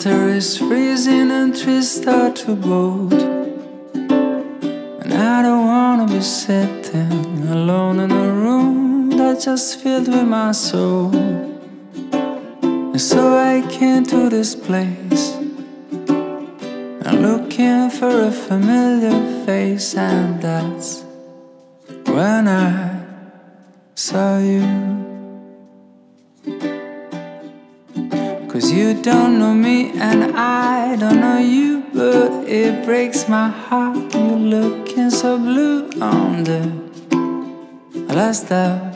winter is freezing and trees start to bolt. And I don't wanna be sitting alone in a room that's just filled with my soul. And so I came to this place. I'm looking for a familiar face, and that's when I saw you. Cause you don't know me and I don't know you, but it breaks my heart. You're looking so blue on the last year.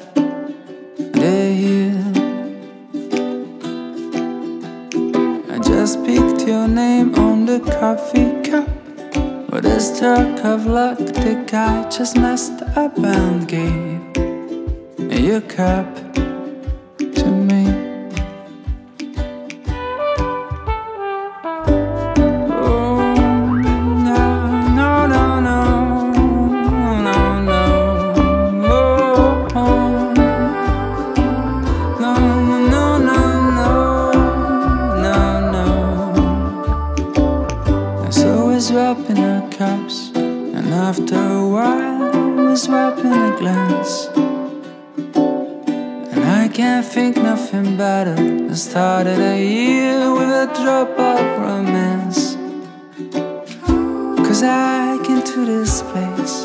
I just picked your name on the coffee cup. With a stroke of luck, the guy just messed up and gave me your cup so we're our cups, and after a while, we're swapping a glance. And I can't think nothing better than started a year with a drop of romance. Cause I came to this place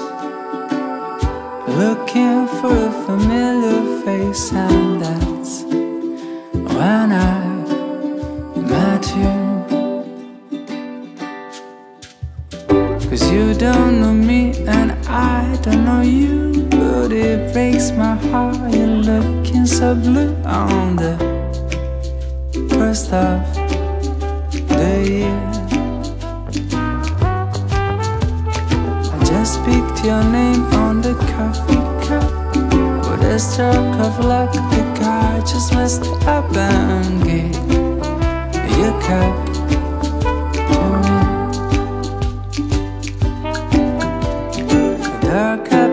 looking for a familiar face, and that's when I met you. Cause you don't know me and I don't know you, but it breaks my heart. You're looking so blue on the first of the year. I just picked your name on the coffee cup. With a stroke of luck, the guy just messed up and gave your cup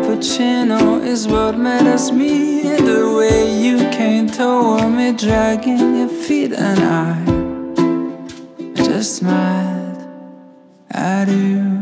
cappuccino is what matters me. The way you came toward me Dragging your feet and I Just smiled at you.